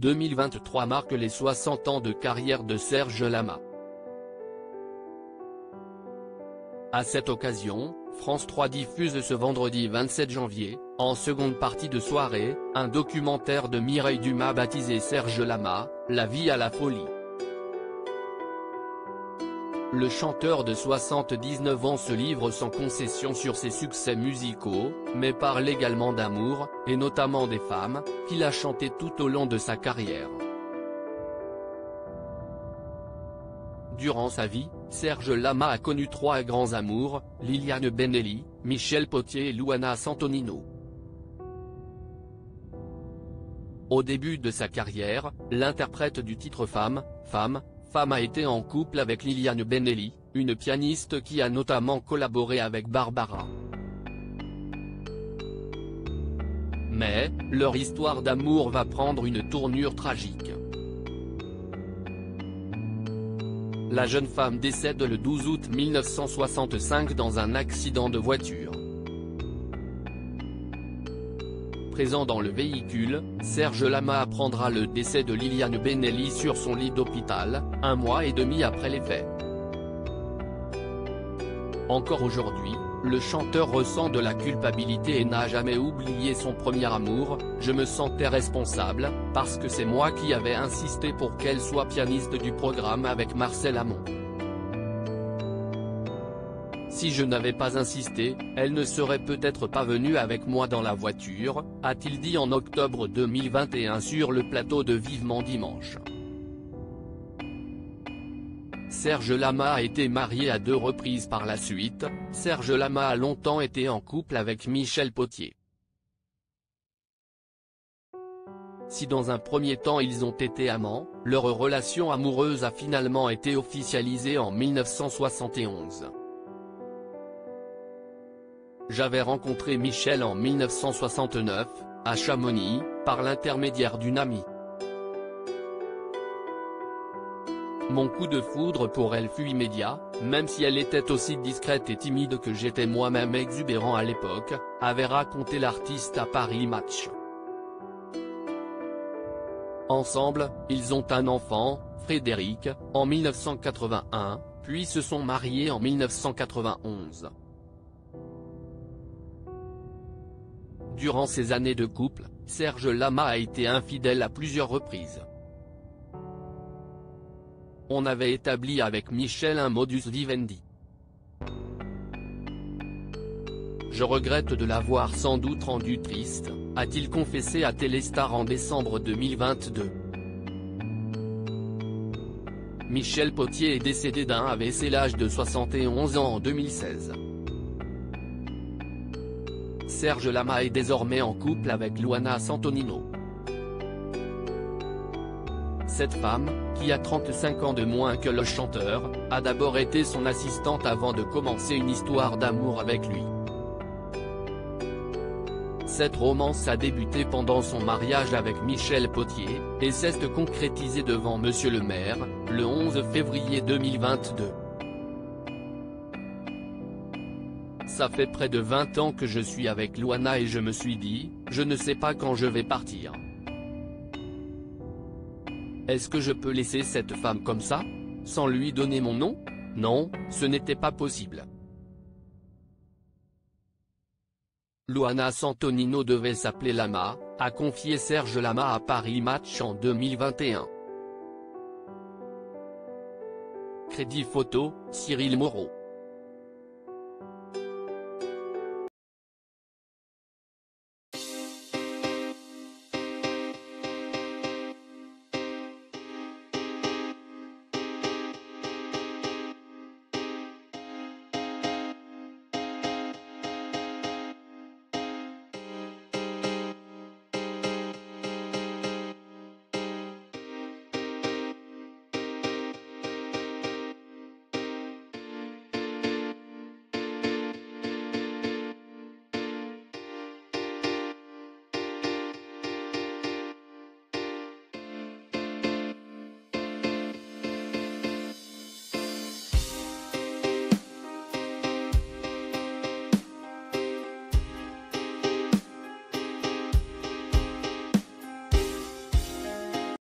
2023 marque les 60 ans de carrière de Serge Lama. À cette occasion, France 3 diffuse ce vendredi 27 janvier, en seconde partie de soirée, un documentaire de Mireille Dumas baptisé Serge Lama, La vie à la folie. Le chanteur de 79 ans se livre sans concession sur ses succès musicaux, mais parle également d'amour, et notamment des femmes, qu'il a chanté tout au long de sa carrière. Durant sa vie, Serge Lama a connu trois grands amours, Liliane Benelli, Michel Potier et Luana Santonino. Au début de sa carrière, l'interprète du titre Femme, Femme, Femme a été en couple avec Liliane Benelli, une pianiste qui a notamment collaboré avec Barbara. Mais, leur histoire d'amour va prendre une tournure tragique. La jeune femme décède le 12 août 1965 dans un accident de voiture. Présent dans le véhicule, Serge Lama apprendra le décès de Liliane Benelli sur son lit d'hôpital, un mois et demi après les faits. Encore aujourd'hui, le chanteur ressent de la culpabilité et n'a jamais oublié son premier amour, je me sentais responsable, parce que c'est moi qui avais insisté pour qu'elle soit pianiste du programme avec Marcel Amont. Si je n'avais pas insisté, elle ne serait peut-être pas venue avec moi dans la voiture, a-t-il dit en octobre 2021 sur le plateau de Vivement Dimanche. Serge Lama a été marié à deux reprises par la suite, Serge Lama a longtemps été en couple avec Michel Potier. Si dans un premier temps ils ont été amants, leur relation amoureuse a finalement été officialisée en 1971. J'avais rencontré Michel en 1969, à Chamonix, par l'intermédiaire d'une amie. Mon coup de foudre pour elle fut immédiat, même si elle était aussi discrète et timide que j'étais moi-même exubérant à l'époque, avait raconté l'artiste à Paris Match. Ensemble, ils ont un enfant, Frédéric, en 1981, puis se sont mariés en 1991. Durant ces années de couple, Serge Lama a été infidèle à plusieurs reprises. On avait établi avec Michel un modus vivendi. Je regrette de l'avoir sans doute rendu triste, a-t-il confessé à Téléstar en décembre 2022. Michel Potier est décédé d'un AVC l'âge de 71 ans en 2016. Serge Lama est désormais en couple avec Luana Santonino. Cette femme, qui a 35 ans de moins que le chanteur, a d'abord été son assistante avant de commencer une histoire d'amour avec lui. Cette romance a débuté pendant son mariage avec Michel Potier, et s'est concrétisée devant Monsieur le maire, le 11 février 2022. Ça fait près de 20 ans que je suis avec Luana et je me suis dit, je ne sais pas quand je vais partir. Est-ce que je peux laisser cette femme comme ça? Sans lui donner mon nom? Non, ce n'était pas possible. Luana Santonino devait s'appeler Lama, a confié Serge Lama à Paris Match en 2021. Crédit photo, Cyril Moreau.